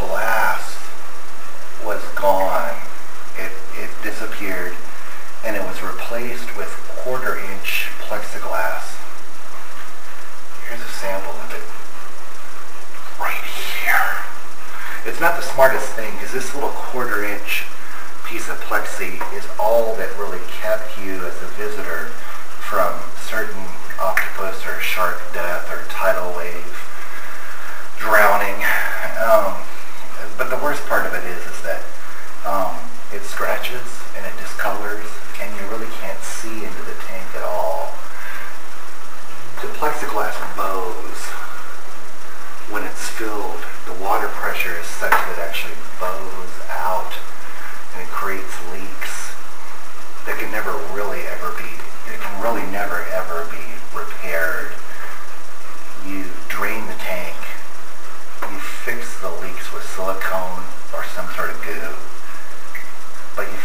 blast was gone. It, it disappeared and it was replaced with quarter inch plexiglass. Here's a sample of it right here. It's not the smartest thing because this little quarter inch piece of plexi is all that really kept you as a visitor from certain octopus or shark death or tidal wave drowning. Um, but the worst part of it is, is that um, it scratches and it discolors, and you really can't see into the tank at all. The plexiglass bows when it's filled. The water pressure is such that it actually bows out and it creates leaks.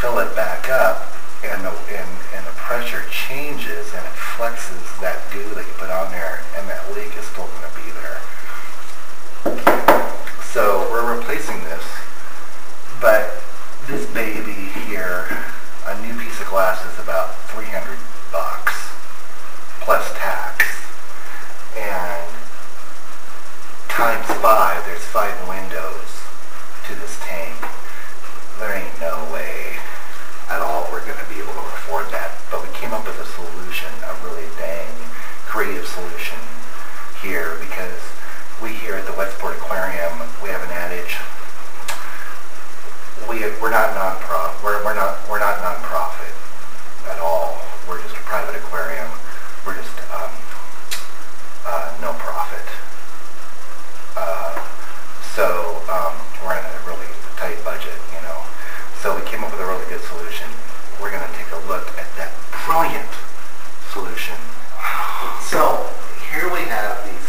fill it back up and the, and, and the pressure changes and it flexes that goo that you put on there and that leak is still going to be there. So we're replacing here because we here at the Westport Aquarium, we have an adage, we, we're not non-profit, we're, we're, not, we're not non-profit at all. We're just a private aquarium. We're just um, uh, no profit. Uh, so um, we're in a really tight budget, you know. So we came up with a really good solution. We're going to take a look at that brilliant solution. So here we have the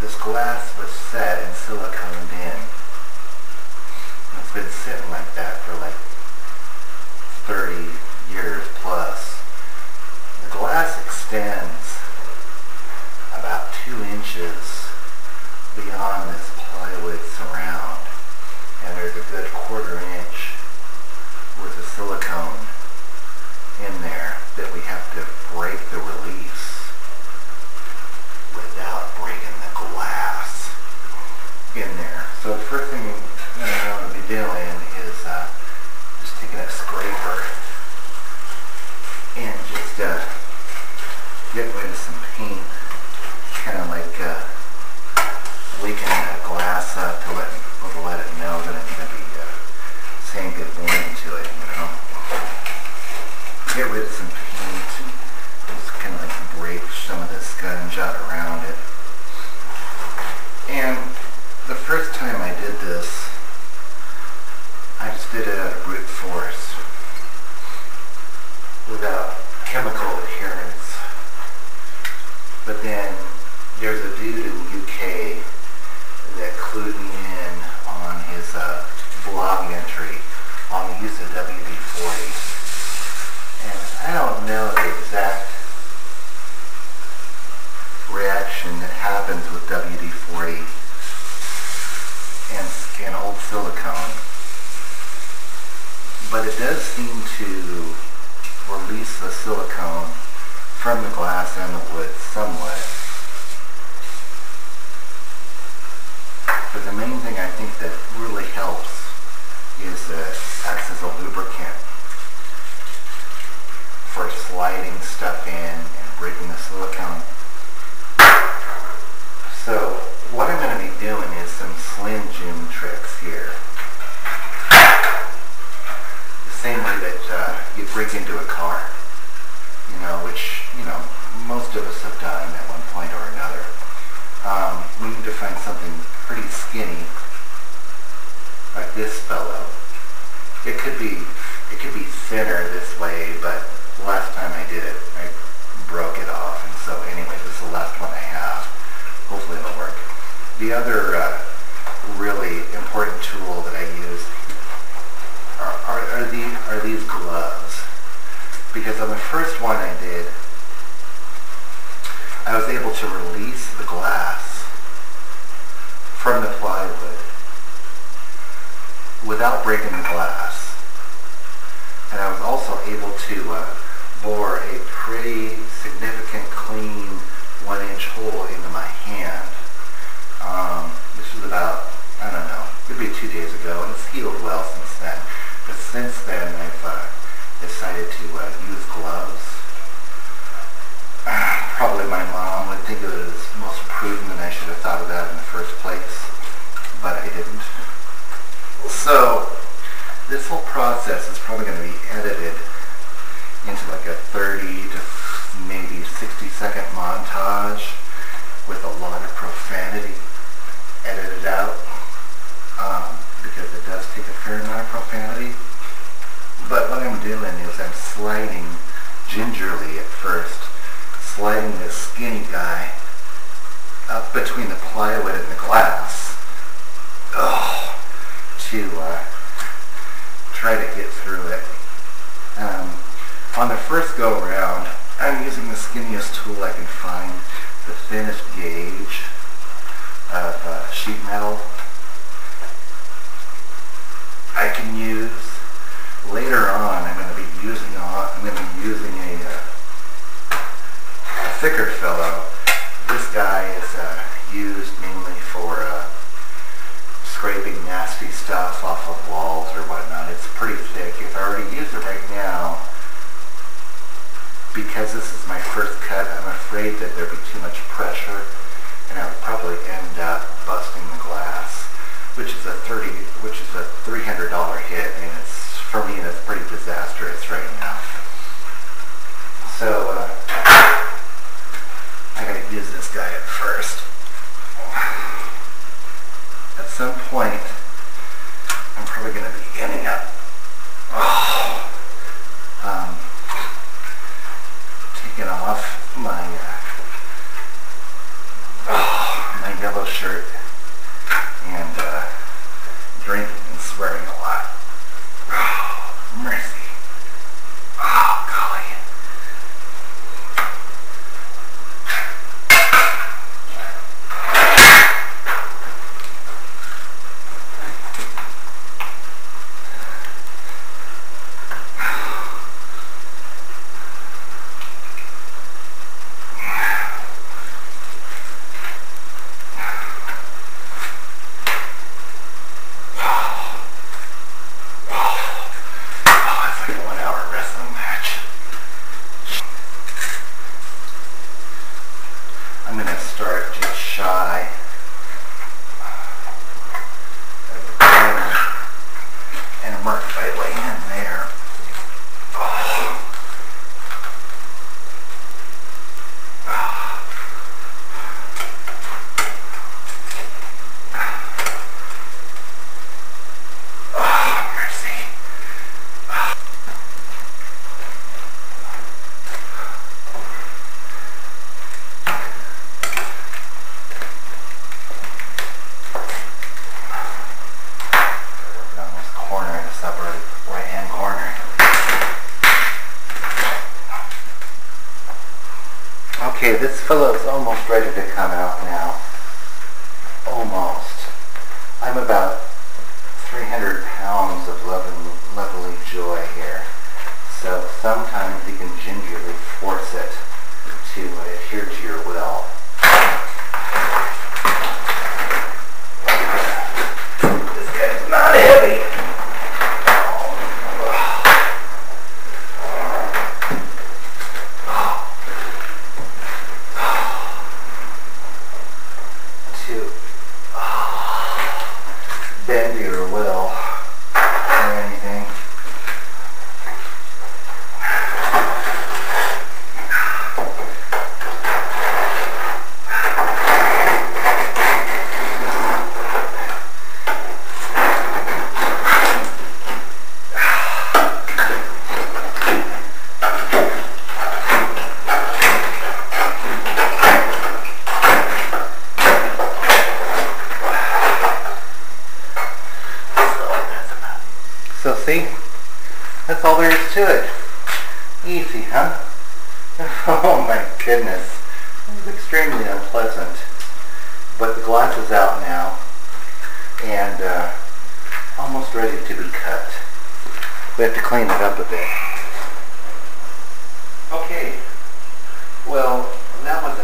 this glass was set and siliconed in. It's been sitting like that for like 30 years plus. The glass extends about two inches beyond this plywood surround. And there's a good quarter inch worth of silicone in there that we have to break the release without breaking the glass in there. So the first thing that I'm going to be doing is uh, just taking a scraper and just uh, getting rid of some paint, kind of like uh, leaking the glass up to let, to let it know that I'm going to be uh, saying good morning to it, you know. Get rid of some paint, just kind of like break some of the scunge out around it. And the first time I did this, I just did it out of brute force without chemical adherence. But then there's a dude in the UK that clued me in on his uh, blog entry on the use of WD-40. And I don't know the exact reaction that happens with WD-40 and, and old silicone. But it does seem to release the silicone from and the wood somewhat. But the main thing I think that really helps is that it acts as a lubricant for sliding stuff in and breaking the silicone. So what I'm going to be doing is some Slim Jim tricks here. The same way that uh, you break into a car, you know, which, you know, most of us have done at one point or another. Um, we need to find something pretty skinny, like this fellow. It could be, it could be thinner this way, but last time I did it, I broke it off. And so anyway, this is the last one I have. Hopefully it'll work. The other uh, really important tool that I use are, are, are, these, are these gloves. Because on the first one I did, I was able to release the glass from the plywood without breaking the glass. And I was also able to uh, bore a pretty significant clean one inch hole into my hand. Um, this was about, I don't know, it could be two days ago and it's healed well since then. But since then I've uh, decided to uh, use gloves. Probably my mom would think it was most prudent and I should have thought of that in the first place, but I didn't. So this whole process is probably going to be edited into like a 30 to maybe 60 second montage with a lot of profanity edited out um, because it does take a fair amount of profanity. But what I'm doing is I'm sliding gingerly at first, sliding this skinny guy up between the plywood and the glass to uh, try to get through it. Um, on the first go around, I'm using the skinniest tool I can find, the thinnest gauge of uh, sheet metal I can use. Later on, I'm going to be using I'm going to be using a, uh, a thicker fellow. This guy is uh, used mainly for uh, scraping nasty stuff off of walls or whatnot. It's pretty thick. If I were to use it right now, because this is my first cut, I'm afraid that there'd be too much pressure and I would probably end up busting the glass, which is a 30, which is a $300 hit, and it's, for me, that's pretty disastrous right Okay, this fellow's almost ready to come out now. Almost. I'm about 300 pounds of loving, lovely joy here. So sometimes almost ready to be cut. We have to clean it up a bit. Okay. Well, that was